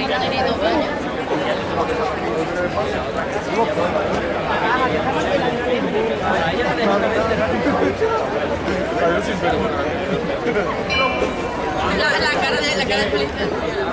Ahí no tenía dos baños. La, la cara de la cara de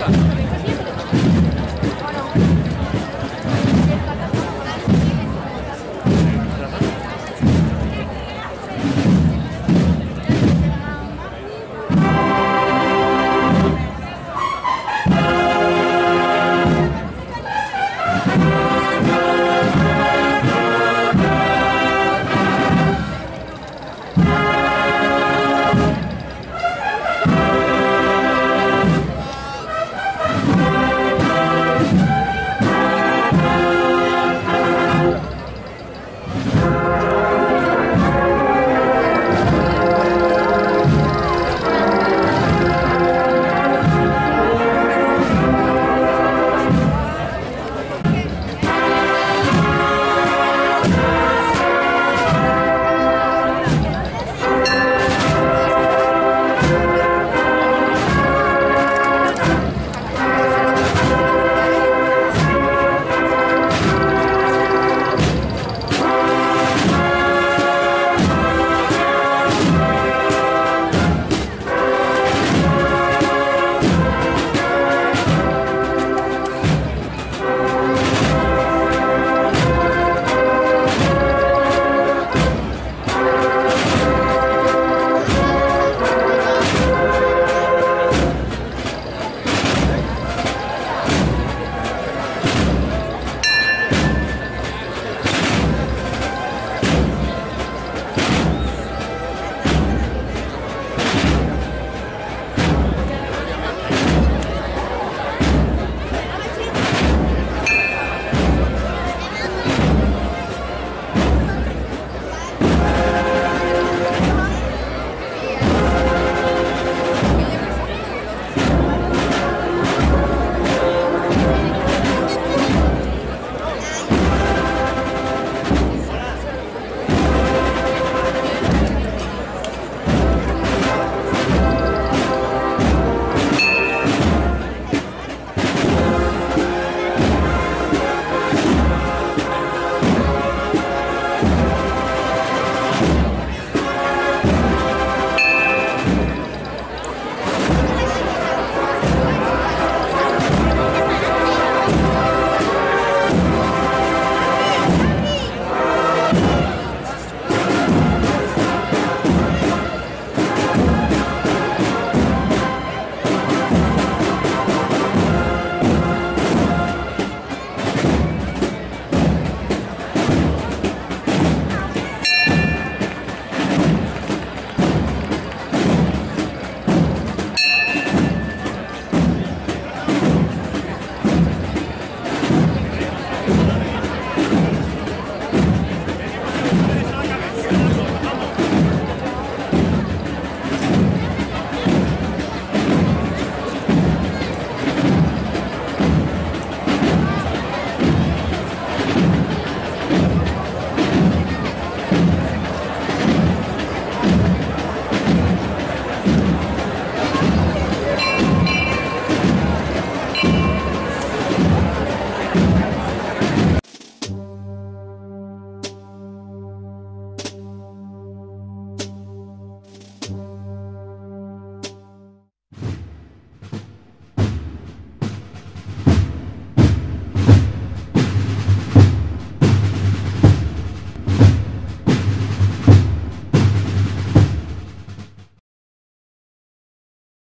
Wasser.